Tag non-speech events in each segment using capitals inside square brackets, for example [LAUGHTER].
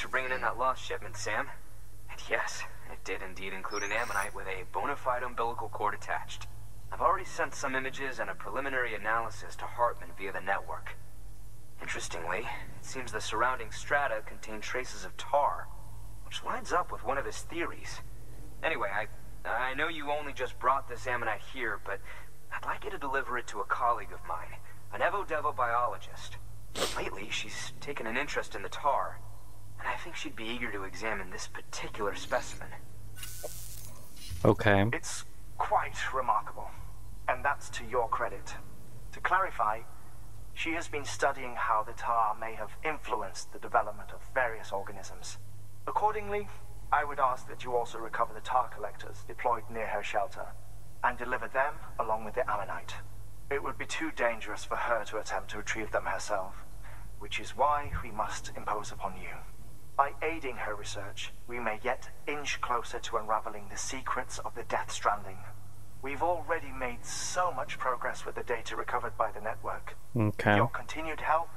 for bringing in that lost shipment, Sam. And yes, it did indeed include an ammonite with a bona fide umbilical cord attached. I've already sent some images and a preliminary analysis to Heartman via the network. Interestingly, it seems the surrounding strata contain traces of tar, which lines up with one of his theories. Anyway, I I know you only just brought this ammonite here, but I'd like you to deliver it to a colleague of mine, an Evo Devo biologist. Lately, she's taken an interest in the tar, and I think she'd be eager to examine this particular specimen. Okay. It's quite remarkable, and that's to your credit. To clarify, she has been studying how the tar may have influenced the development of various organisms. Accordingly, I would ask that you also recover the tar collectors deployed near her shelter and deliver them along with the ammonite. It would be too dangerous for her to attempt to retrieve them herself, which is why we must impose upon you. By aiding her research, we may yet inch closer to unraveling the secrets of the Death Stranding. We've already made so much progress with the data recovered by the network. Okay. With your continued help,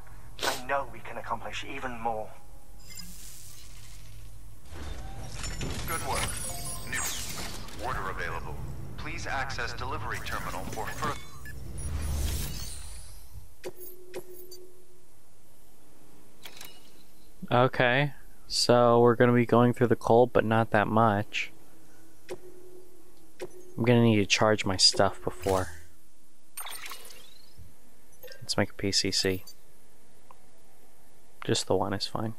I know we can accomplish even more. Good work. New. Order available. Please access delivery terminal for further... Okay. So we're gonna be going through the cold, but not that much. I'm gonna need to charge my stuff before. Let's make a PCC. Just the one is fine.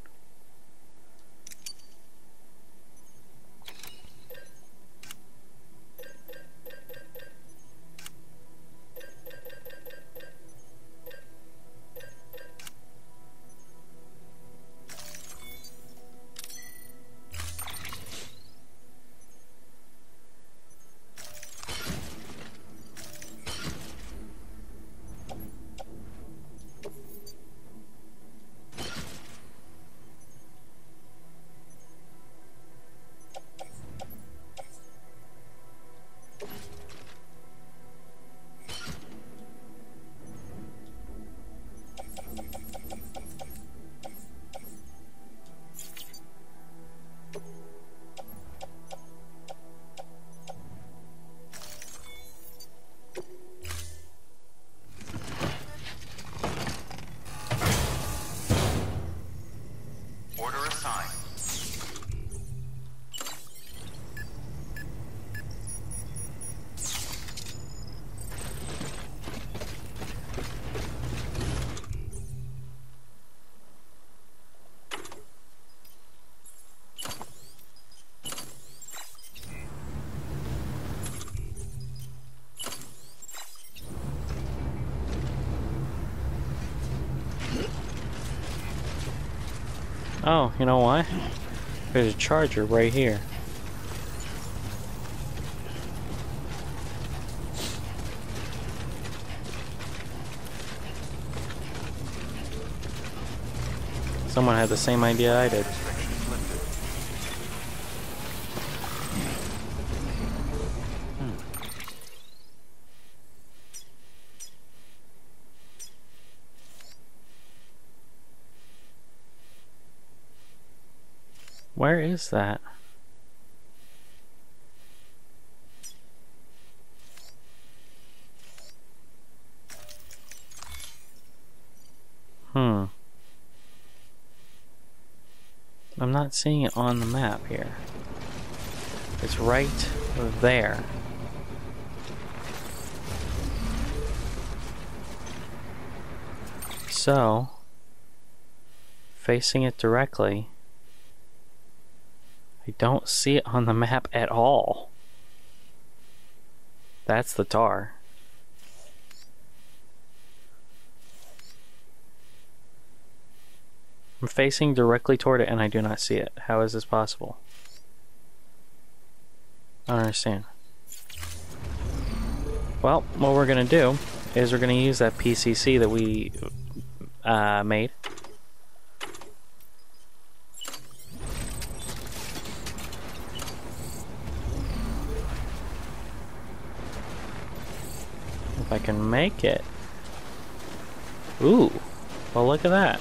Oh, you know why? There's a charger right here. Someone had the same idea I did. Where is that? Hmm. I'm not seeing it on the map here. It's right there. So, facing it directly, I don't see it on the map at all. That's the tar. I'm facing directly toward it and I do not see it. How is this possible? I don't understand. Well, what we're gonna do is we're gonna use that PCC that we uh, made. if I can make it. Ooh, well look at that.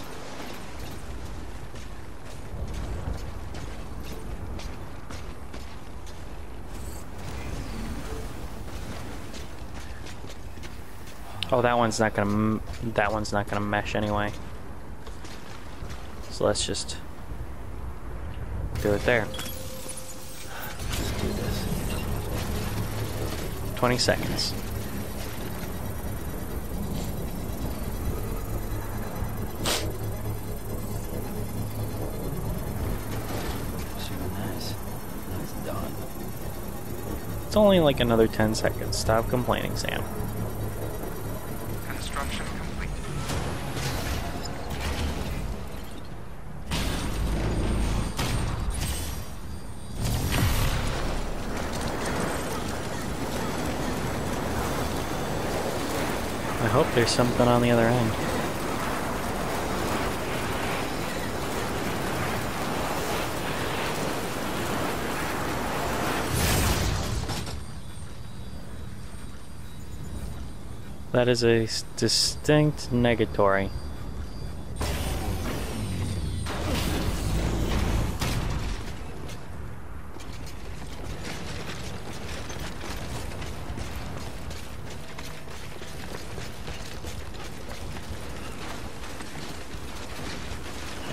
Oh, that one's not gonna, that one's not gonna mesh anyway. So let's just do it there. Let's do this. 20 seconds. It's only like another 10 seconds. Stop complaining, Sam. Construction complete. I hope there's something on the other end. That is a distinct negatory.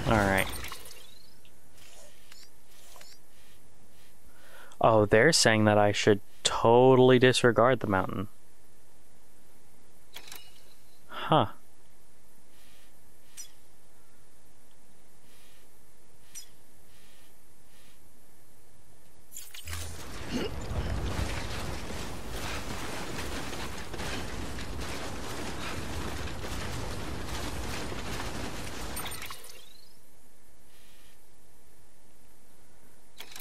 Alright. Oh, they're saying that I should totally disregard the mountain. Huh.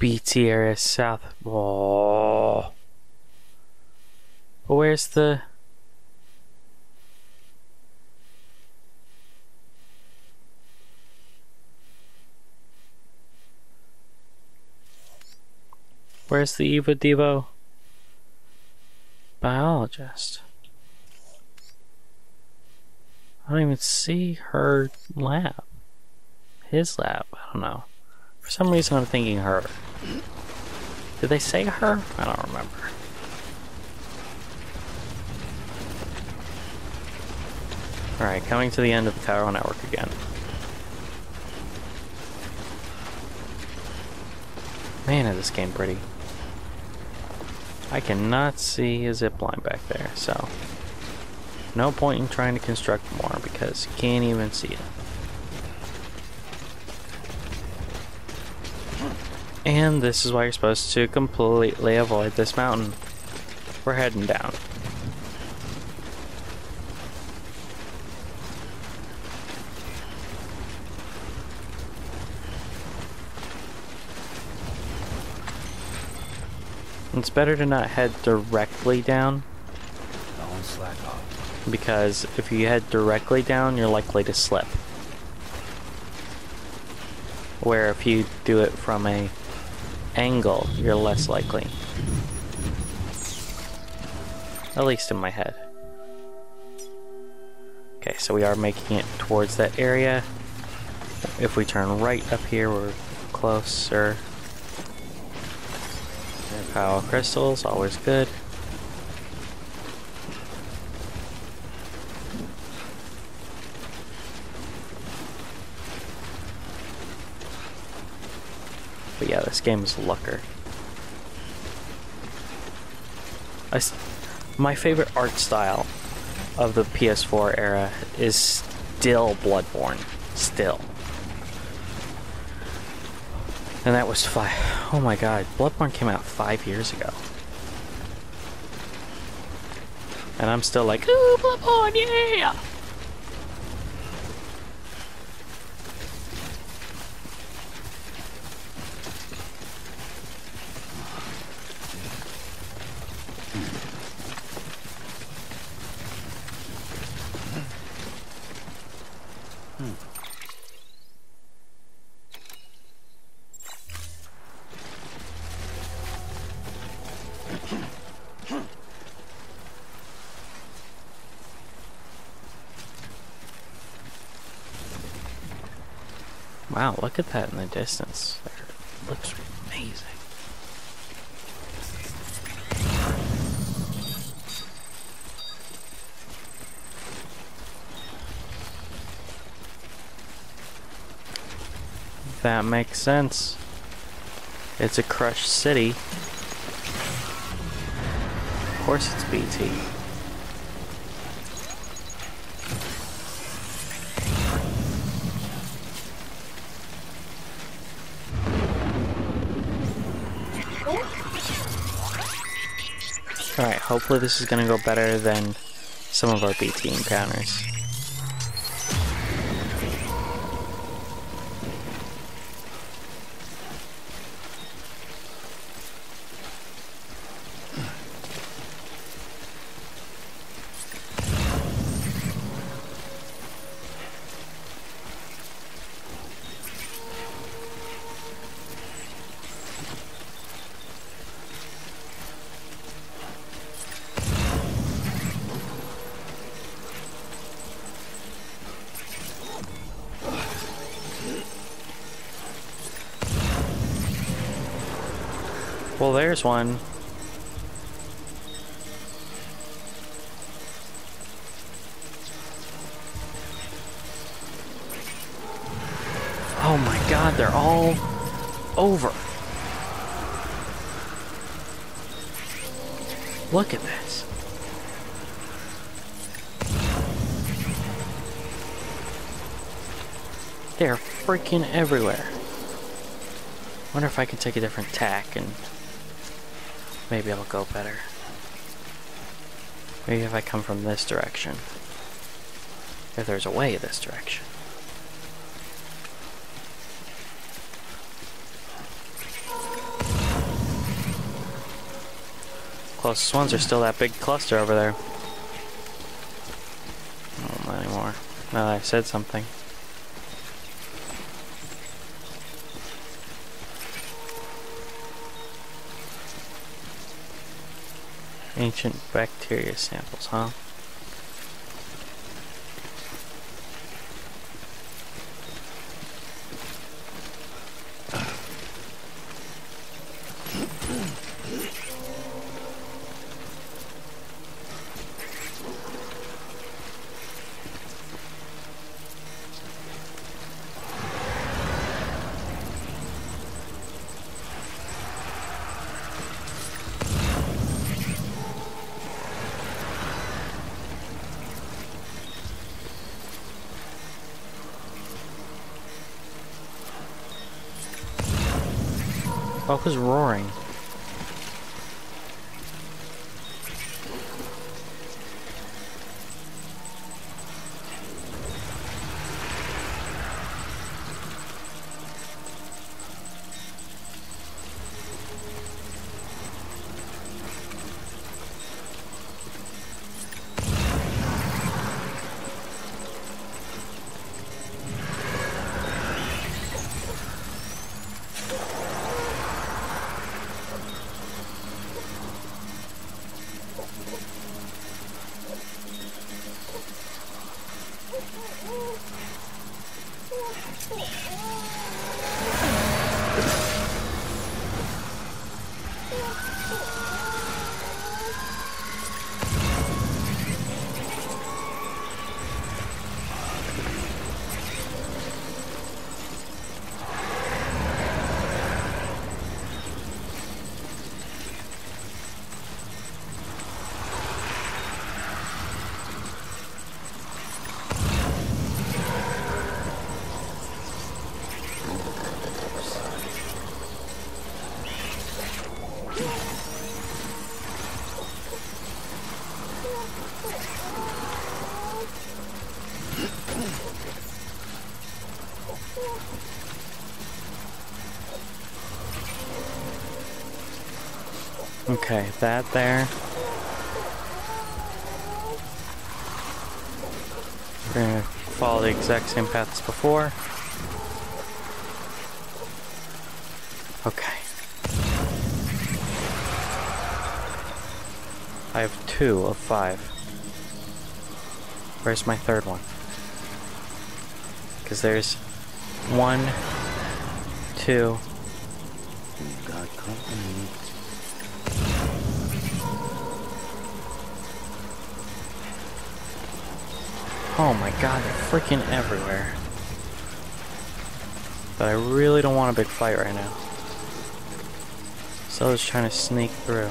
BT area south. Oh. Where's the. Where's the Eva Devo biologist? I don't even see her lab. His lab. I don't know. For some reason, I'm thinking her. Did they say her? I don't remember. Alright, coming to the end of the chiral network again. Man, is this game pretty. I cannot see a zip line back there, so no point in trying to construct more because you can't even see it. And this is why you're supposed to completely avoid this mountain. We're heading down. It's better to not head directly down Don't slack off. because if you head directly down, you're likely to slip. Where if you do it from a angle, you're less likely. At least in my head. Okay, so we are making it towards that area. If we turn right up here, we're closer. Power crystals, always good. But yeah, game is lucker. I my favorite art style of the PS4 era is still Bloodborne. Still. And that was five. Oh my god, Bloodborne came out five years ago. And I'm still like, ooh, Bloodborne, yeah! Wow, look at that in the distance. It looks amazing. That makes sense. It's a crushed city. Of course it's BT. Hopefully this is gonna go better than some of our BT encounters. There's one. Oh my god, they're all over. Look at this. They're freaking everywhere. Wonder if I can take a different tack and maybe it'll go better. Maybe if I come from this direction. If there's a way this direction. Closest ones are still that big cluster over there. Not anymore. Now I said something. Ancient bacteria samples, huh? Oh, what was roaring? Okay, that there. We're gonna follow the exact same path as before. Okay. I have two of five. Where's my third one? Because there's one, two, Oh my god, they're freaking everywhere. but I really don't want a big fight right now. So I was trying to sneak through.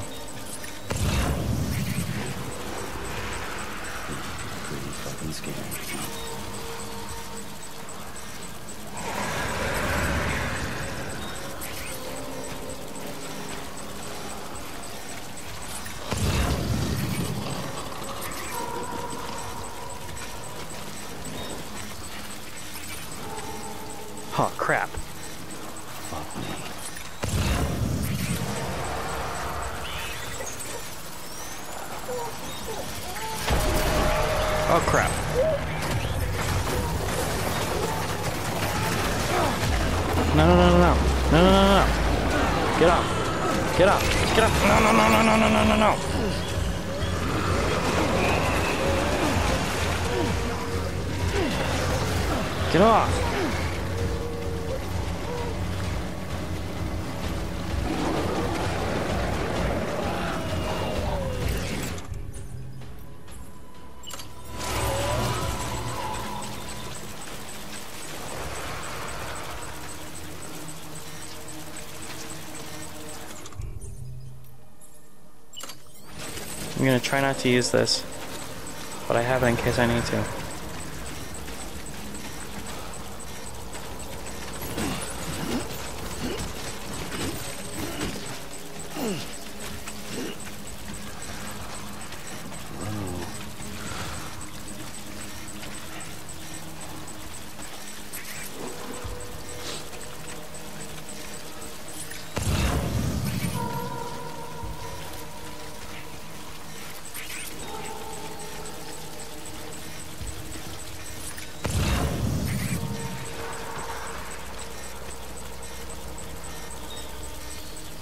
Get off. I'm gonna try not to use this, but I have it in case I need to.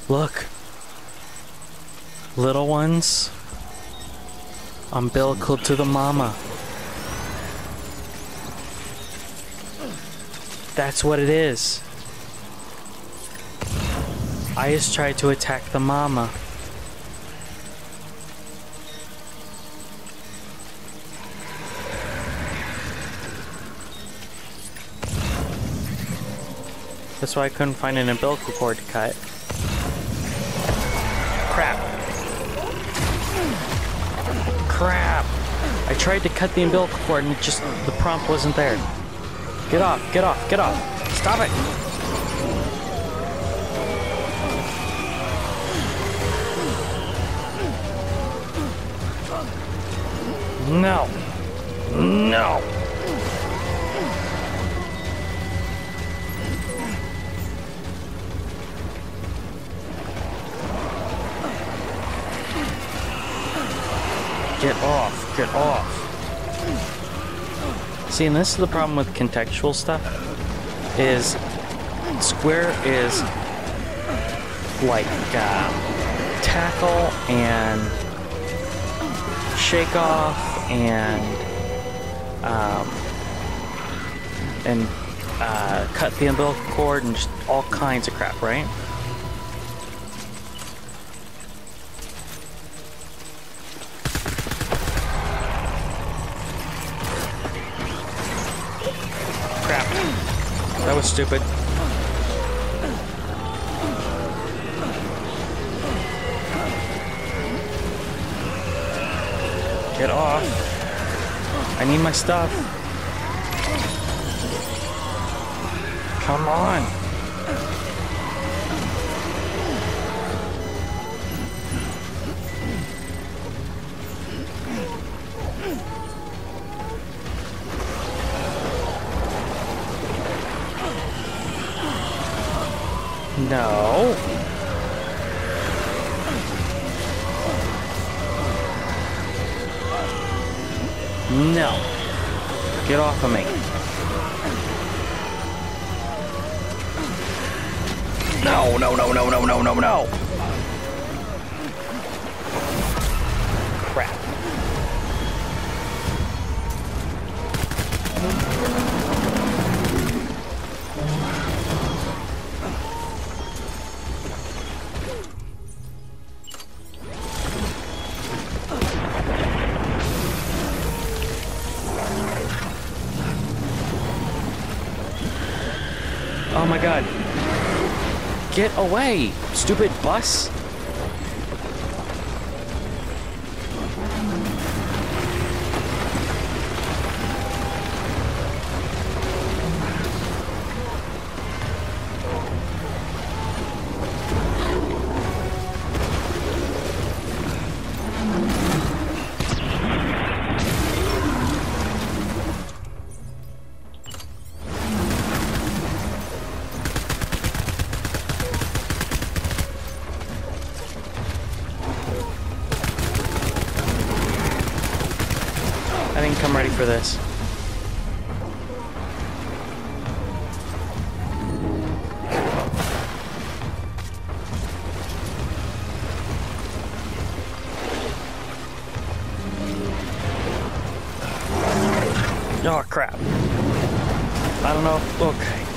Look. Little ones. Umbilical to the mama. That's what it is. I just tried to attack the mama. That's why I couldn't find an umbilical cord to cut. Crap. I tried to cut the umbilical cord and it just, the prompt wasn't there. Get off, get off, get off. Stop it. No. No. Get off, get off. See, and this is the problem with contextual stuff, is square is like uh, tackle and shake off and um, and uh, cut the umbilical cord and just all kinds of crap, right? Stupid. Get off. I need my stuff. Come on. No. No. Get off of me. No, no, no, no, no, no, no, no. Crap. Away, stupid bus! I didn't come ready for this. Oh crap. I don't know. Okay.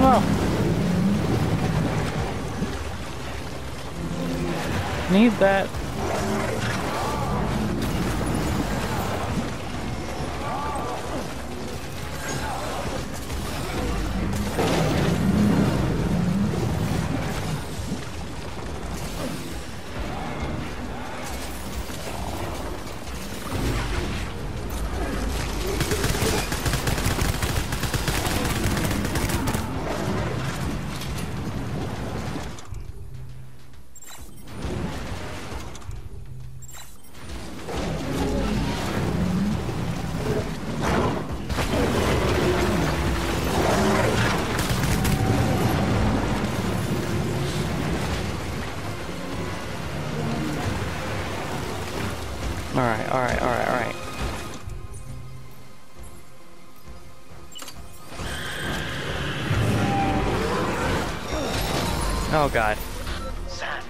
No. Need that. Alright, alright, alright, alright. Oh god. Sam,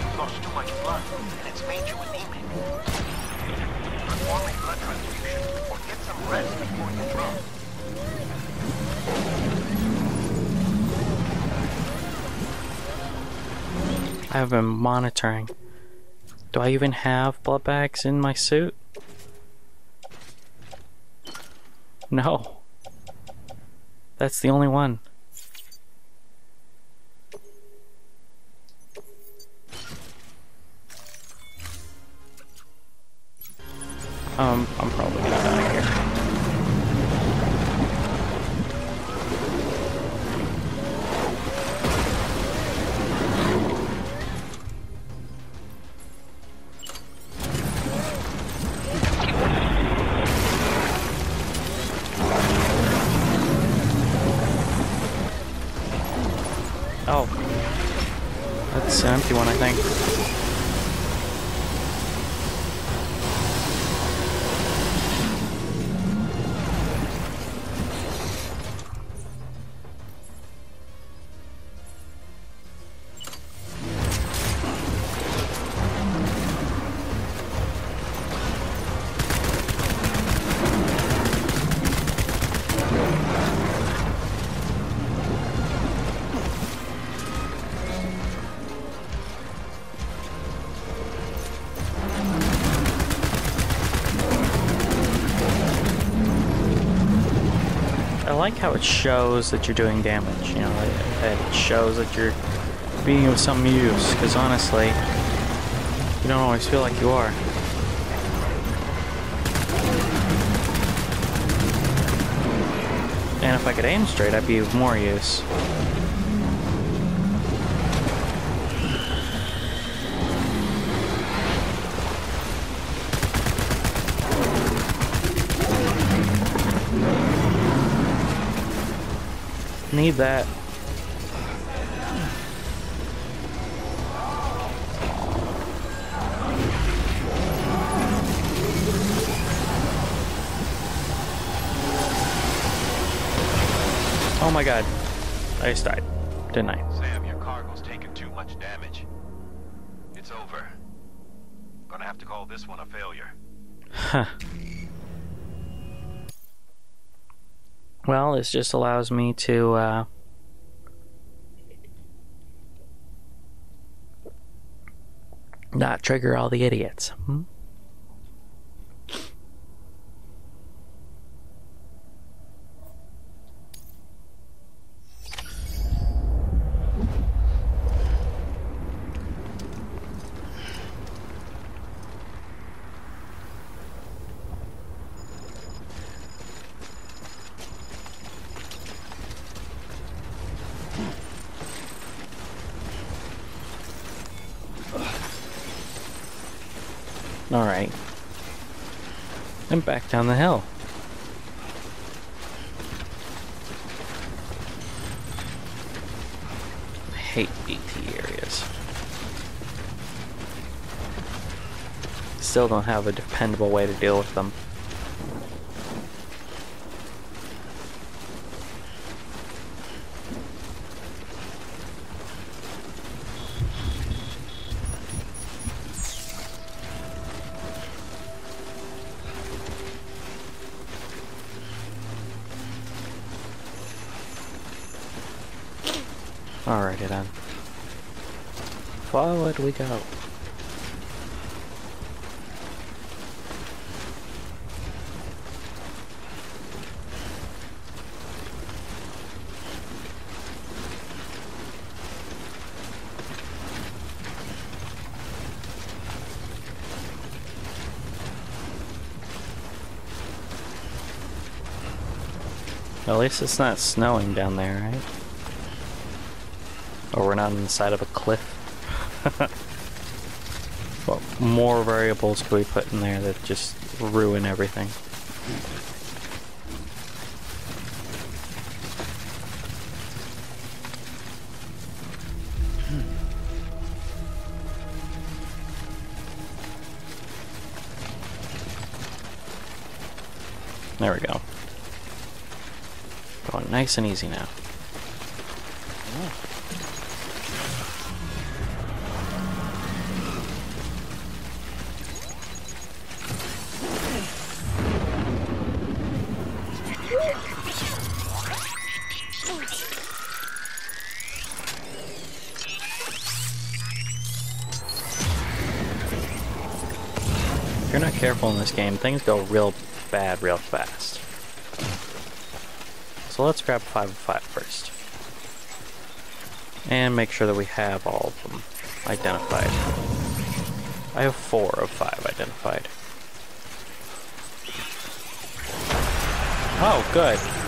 you've lost too much blood, and it's made you anemic. Perform a blood transfusion, or get some rest before you drop. I have been monitoring. Do I even have blood bags in my suit? No. That's the only one. Um, I'm probably like how it shows that you're doing damage, you know, it shows that you're being of some use, because honestly, you don't always feel like you are. And if I could aim straight, I'd be of more use. need that. Oh my god. I just died, didn't I? Sam, your cargo's taken too much damage. It's over. Gonna have to call this one a failure. Huh. Well, this just allows me to, uh... Not trigger all the idiots. Hmm? Alright. Back down the hill. I hate BT areas. Still don't have a dependable way to deal with them. We go. At least it's not snowing down there, right? Or we're not on the side of a cliff. [LAUGHS] what more variables could we put in there that just ruin everything? Hmm. There we go. Going nice and easy now. You're not careful in this game, things go real bad real fast. So let's grab 5 of 5 first. And make sure that we have all of them identified. I have 4 of 5 identified. Oh, good.